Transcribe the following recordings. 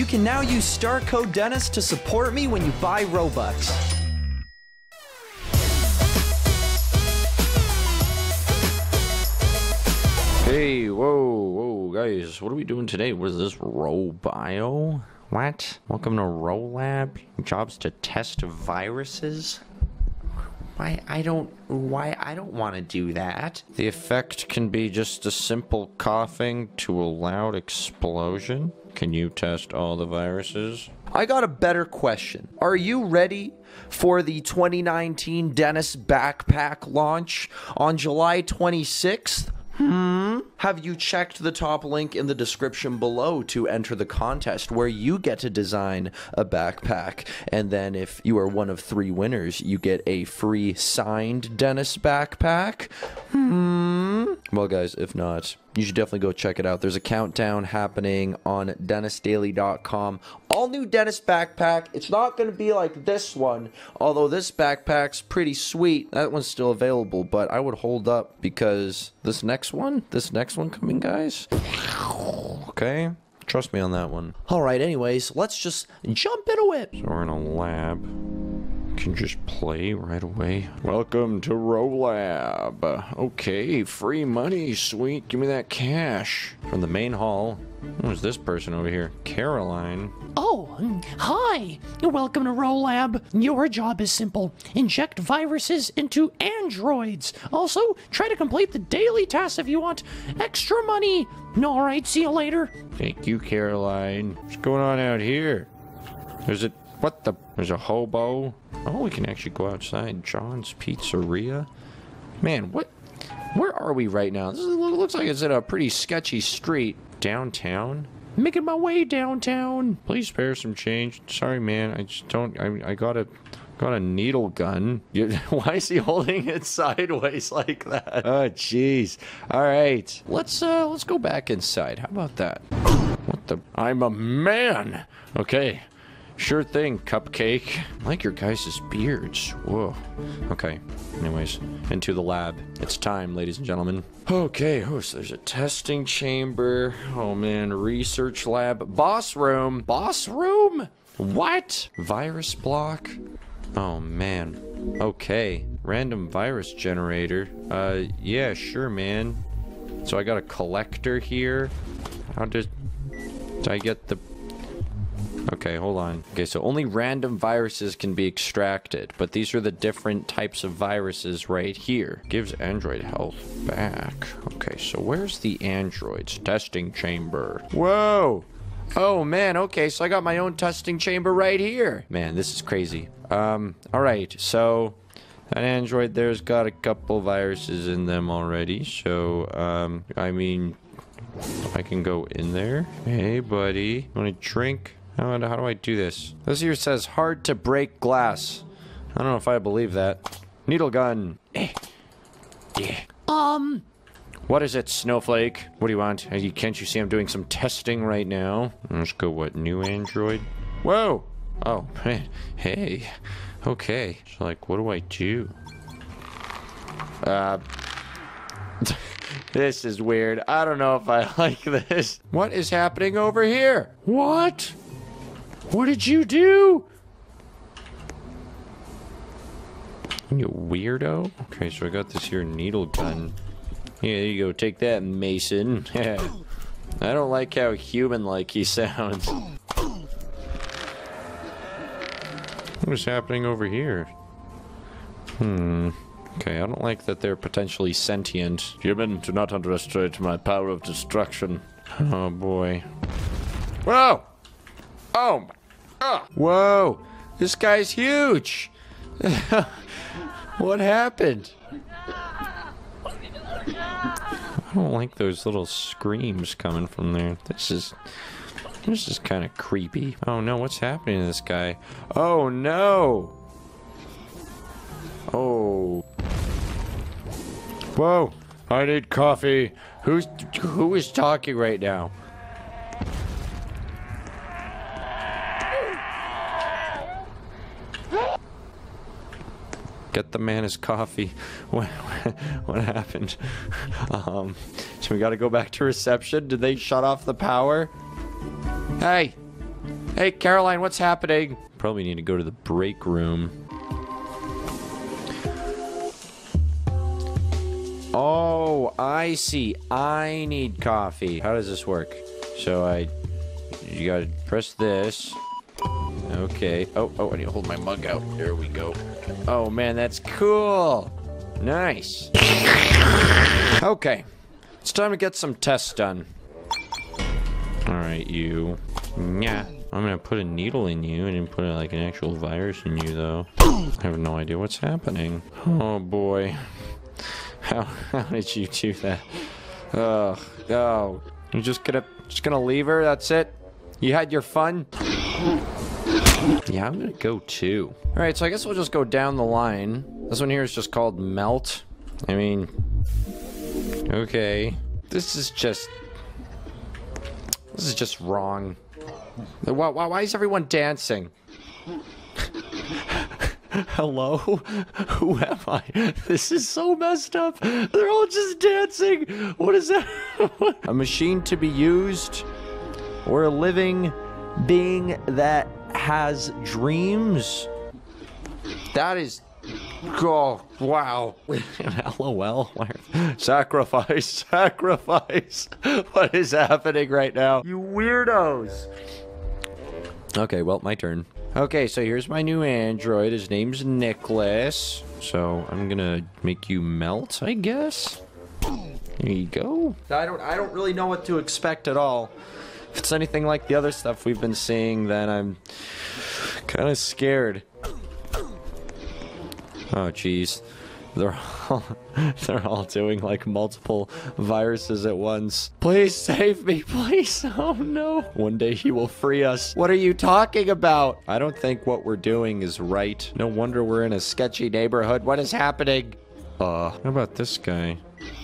You can now use star code Denis to support me when you buy Robux. Hey, whoa, whoa, guys, what are we doing today? What is this, Robio? What? Welcome to Rolab. Jobs to test viruses? Why, I don't, why, I don't want to do that. The effect can be just a simple coughing to a loud explosion. Can you test all the viruses? I got a better question. Are you ready for the 2019 Denis Backpack launch on July 26th? Hmm? Have you checked the top link in the description below to enter the contest where you get to design a backpack? And then, if you are one of three winners, you get a free signed Denis backpack? Hmm? Well, guys, if not, you should definitely go check it out. There's a countdown happening on DenisDaily.com. All new Denis backpack. It's not going to be like this one, although this backpack's pretty sweet. That one's still available, but I would hold up because this next one, this next one coming, guys. Okay. Trust me on that one. All right, anyways, let's just jump into it. So we're in a lab. Can just play right away. Welcome to Rolab. Okay, free money, sweet. Give me that cash. From the main hall. Who's this person over here? Caroline. Oh, hi! Welcome to Rolab. Your job is simple inject viruses into androids. Also, try to complete the daily tasks if you want extra money. Alright, see you later. Thank you, Caroline. What's going on out here? There's a what the? There's a hobo. Oh, we can actually go outside. John's Pizzeria. Man, what? Where are we right now? This is, looks like it's in a pretty sketchy street downtown. Making my way downtown. Please spare some change. Sorry, man. I just don't. I, I got a got a needle gun. You, why is he holding it sideways like that? Oh, jeez. All right, let's uh let's go back inside. How about that? What the? I'm a man. Okay. Sure thing, cupcake. I like your guys' beards. Whoa. Okay. Anyways, into the lab. It's time, ladies and gentlemen. Okay, oh, so there's a testing chamber. Oh man, research lab. Boss room. Boss room? What? Virus block? Oh man. Okay. Random virus generator. Uh, yeah, sure, man. So I got a collector here. How did... Did I get the Okay, hold on. Okay, so only random viruses can be extracted, but these are the different types of viruses right here. Gives Android health back. Okay, so where's the androids? Testing chamber. Whoa! Oh man, okay, so I got my own testing chamber right here. Man, this is crazy. Um, alright, so that android there's got a couple viruses in them already, so, um, I mean, I can go in there. Hey, buddy, want a drink? How, how do I do this? This here says hard to break glass. I don't know if I believe that. Needle gun. Eh. Yeah. Um, What is it, Snowflake? What do you want? Can't you see I'm doing some testing right now? Let's go, what, new Android? Whoa! Oh, hey. Okay. So, like, what do I do? Uh... this is weird. I don't know if I like this. What is happening over here? what? What did you do? You weirdo. Okay, so I got this here needle gun. Yeah, there you go. Take that, Mason. I don't like how human-like he sounds. What's happening over here? Hmm. Okay, I don't like that they're potentially sentient. Human, do not underestimate my power of destruction. Oh, boy. Whoa! Oh, Whoa! This guy's huge! what happened? I don't like those little screams coming from there. This is... This is kind of creepy. Oh no, what's happening to this guy? Oh no! Oh. Whoa! I need coffee. Who's who is talking right now? Get the man his coffee. What, what happened? Um, so we got to go back to reception. Did they shut off the power? Hey, Hey, Caroline, what's happening? Probably need to go to the break room. Oh, I see. I need coffee. How does this work? So I, you gotta press this. Okay. Oh, oh, I need to hold my mug out. There we go. Oh man, that's cool. Nice. Okay. It's time to get some tests done. Alright, you. Yeah. I'm gonna put a needle in you and then put like an actual virus in you though. I have no idea what's happening. Oh boy. How how did you do that? Oh, oh. You're just gonna just gonna leave her, that's it? You had your fun? Yeah, I'm gonna go too. Alright, so I guess we'll just go down the line. This one here is just called Melt. I mean, okay. This is just. This is just wrong. Why, why, why is everyone dancing? Hello? Who am I? This is so messed up. They're all just dancing. What is that? a machine to be used? Or a living being that has dreams? That is. Oh, wow. LOL. Sacrifice, sacrifice. What is happening right now? You weirdos! Okay, well, my turn. Okay, so here's my new android. His name's Nicholas. So I'm gonna make you melt, I guess. There you go. I don't I don't really know what to expect at all. If it's anything like the other stuff we've been seeing, then I'm kind of scared. Oh, jeez. They're all, they're all doing like multiple viruses at once. Please save me, please. Oh no. One day he will free us. What are you talking about? I don't think what we're doing is right. No wonder we're in a sketchy neighborhood. What is happening? Uh, how about this guy?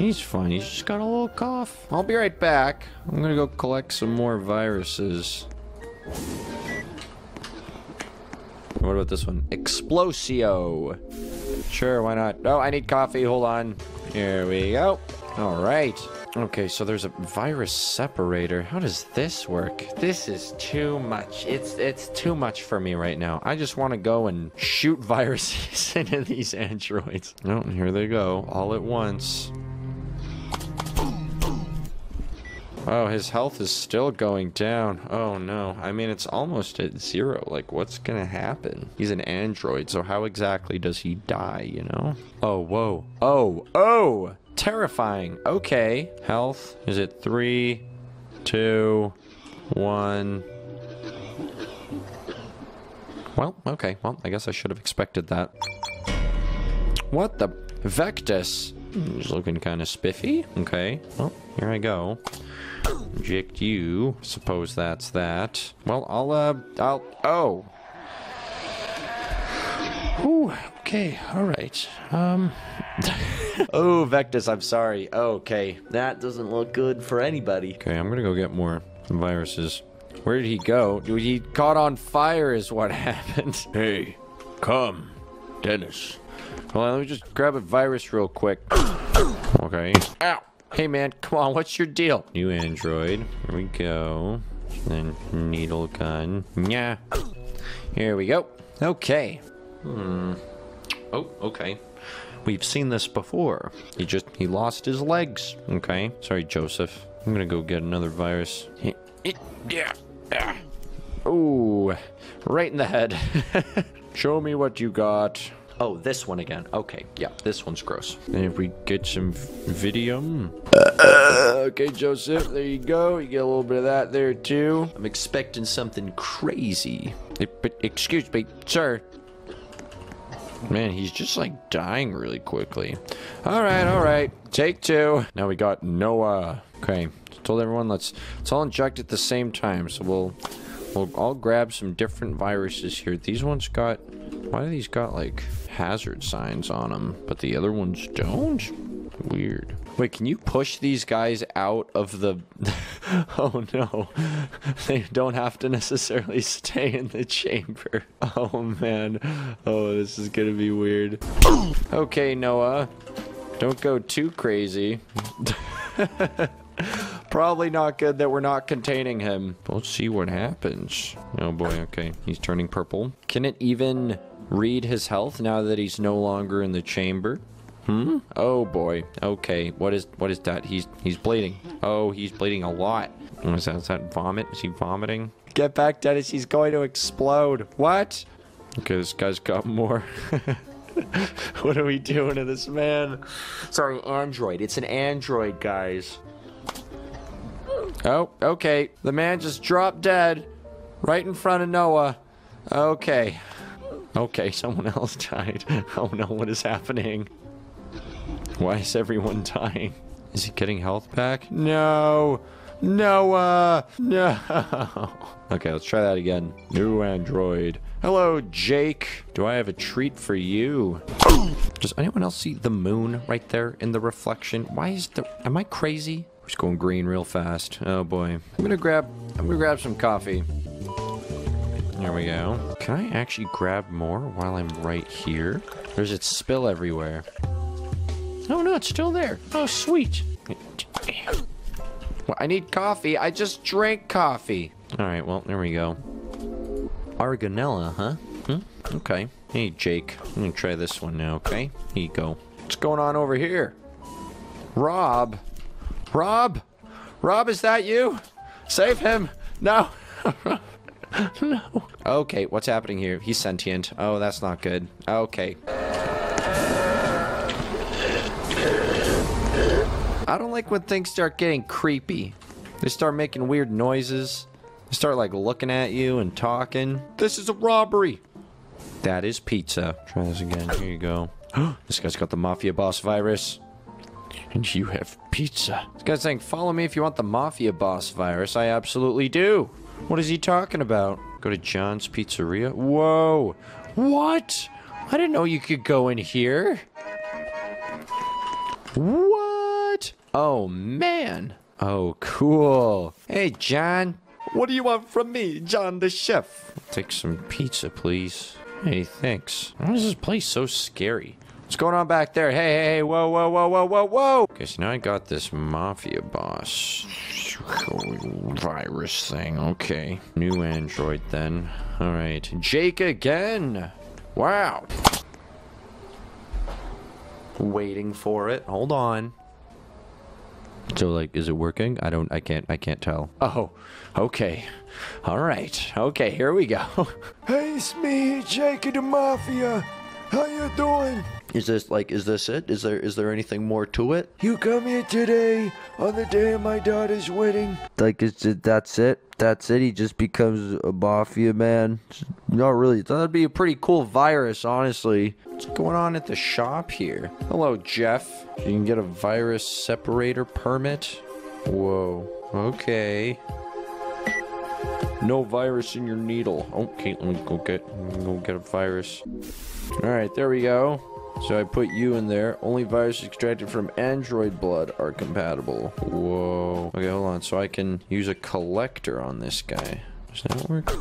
He's fine. He's just got a little cough. I'll be right back. I'm gonna go collect some more viruses. What about this one? Explosio. Sure, why not? Oh, I need coffee. Hold on. Here we go. All right. Okay, so there's a virus separator. How does this work? This is too much. It's it's too much for me right now. I just want to go and shoot viruses into these androids. Oh, here they go, all at once. Oh, his health is still going down. Oh no. I mean, it's almost at zero. Like, what's gonna happen? He's an android, so how exactly does he die, you know? Oh, whoa. Oh, oh! Terrifying. Okay. Health is it three, two, one. Well, okay. Well, I guess I should have expected that. What the? Vectus. He's looking kind of spiffy. Okay. Well, here I go. Inject you. Suppose that's that. Well, I'll, uh, I'll, oh. Ooh, okay, alright. Um, Oh, Vectus, I'm sorry. Okay. That doesn't look good for anybody. Okay, I'm gonna go get more viruses. Where did he go? He caught on fire is what happened. Hey, come, Denis. Hold on, let me just grab a virus real quick. Okay. Ow! Hey man, come on, what's your deal? New android. Here we go. Then needle gun. Yeah. Here we go. Okay. Hmm. Oh, okay. We've seen this before. He just he lost his legs. Okay. Sorry, Joseph. I'm gonna go get another virus. Yeah. Ooh, right in the head. Show me what you got. Oh, this one again. Okay, yeah, this one's gross. And if we get some video. Uh, okay, Joseph, there you go. You get a little bit of that there too. I'm expecting something crazy. Eh, But excuse me, sir. Man, he's just like dying really quickly. All right, all right. Take two. Now we got Noah. Okay, told everyone let's let's all inject at the same time. So we'll we'll all grab some different viruses here. These ones got. Why do these got like hazard signs on them, but the other ones don't? Weird. Wait, can you push these guys out of the... oh no. They don't have to necessarily stay in the chamber. Oh man. Oh, this is gonna be weird. Okay, Noah. Don't go too crazy. Probably not good that we're not containing him. Let's see what happens. Oh boy, okay. He's turning purple. Can it even read his health now that he's no longer in the chamber? Hmm? Oh boy. Okay. What is what is that? He's he's bleeding. Oh, he's bleeding a lot. Is that? Is that vomit? Is he vomiting? Get back, Denis. He's going to explode. What? Okay, this guy's got more. what are we doing to this man? Sorry, Android. It's an Android, guys. Oh, okay. The man just dropped dead right in front of Noah. Okay. Okay, someone else died. Oh no, what is happening? Why is everyone dying? Is he getting health back? No. Noah. No. Uh, okay, let's try that again. New android. Hello, Jake. Do I have a treat for you? Does anyone else see the moon right there in the reflection? Why is the... Am I crazy? It's going green real fast. Oh boy. I'm gonna grab... I'm gonna grab some coffee. There we go. Can I actually grab more while I'm right here? Or does it spill everywhere? Oh no, it's still there. Oh, sweet. Well, I need coffee. I just drank coffee. All right, well, there we go. Arganella, huh? Hmm? Okay. Hey, Jake. I'm gonna try this one now, okay? Here you go. What's going on over here? Rob? Rob? Rob, is that you? Save him! No! no. Okay, what's happening here? He's sentient. Oh, that's not good. Okay. I don't like when things start getting creepy. They start making weird noises. They start like looking at you and talking. This is a robbery. That is pizza. Try this again. Here you go. this guy's got the mafia boss virus. And you have pizza. This guy's saying, follow me if you want the mafia boss virus. I absolutely do. What is he talking about? Go to John's Pizzeria? Whoa. What? I didn't know you could go in here. What? Oh, man. Oh, cool. Hey, John. What do you want from me, John the chef? Take some pizza, please. Hey, thanks. Why is this place so scary? What's going on back there? Hey, hey, hey, whoa, whoa, whoa, whoa, whoa, whoa! Okay, so now I got this mafia boss virus thing. Okay. New android then. Alright. Jake again! Wow. Waiting for it. Hold on. So like, is it working? I don't, I can't, I can't tell. Oh, okay. All right. Okay, here we go. Hey, it's me, Jake of the Mafia. How you doing? Is this like is this it? Is there is there anything more to it? You come here today on the day of my daughter's wedding. Like is it that's it? That's it? He just becomes a mafia man? Not really. That'd be a pretty cool virus, honestly. What's going on at the shop here? Hello, Jeff. You can get a virus separator permit? Whoa. Okay. No virus in your needle. Okay, let me go get go get a virus. Alright, there we go. So I put you in there. Only viruses extracted from android blood are compatible. Whoa. Okay, hold on. So I can use a collector on this guy. Does that work?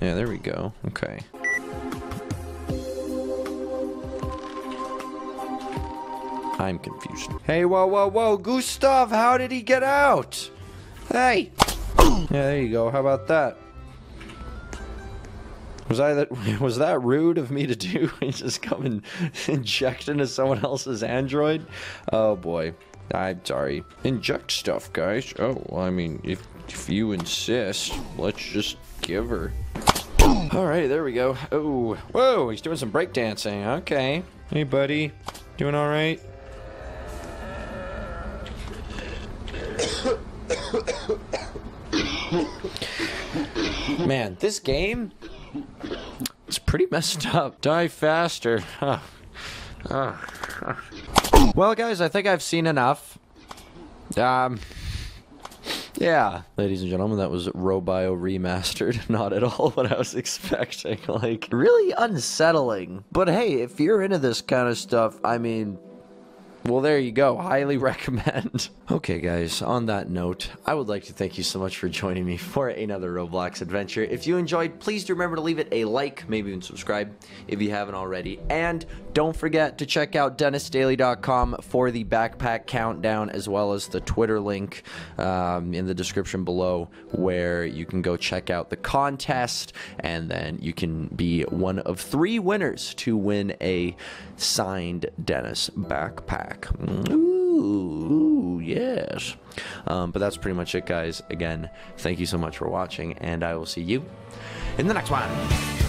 Yeah, there we go. Okay. I'm confused. Hey, whoa, whoa, whoa, Gustav, how did he get out? Hey! yeah, there you go. How about that? Was I that was that rude of me to do? just come and inject into someone else's android? Oh boy. I'm sorry. Inject stuff, guys. Oh, well, I mean, if if you insist, let's just give her. All right, there we go. Oh, whoa, he's doing some breakdancing. Okay. Hey, buddy. Doing all right? Man, this game pretty messed up. Die faster. well, guys, I think I've seen enough. Um, yeah, ladies and gentlemen, that was Robio remastered. Not at all what I was expecting. Like, Really unsettling. But hey, if you're into this kind of stuff, I mean, Well, there you go. Highly recommend. okay, guys, on that note, I would like to thank you so much for joining me for another Roblox adventure. If you enjoyed, please do remember to leave it a like, maybe even subscribe if you haven't already. And don't forget to check out DenisDaily.com for the backpack countdown, as well as the Twitter link um, in the description below, where you can go check out the contest, and then you can be one of three winners to win a signed Denis backpack. Ooh, yes. Um, but that's pretty much it, guys. Again, thank you so much for watching, and I will see you in the next one.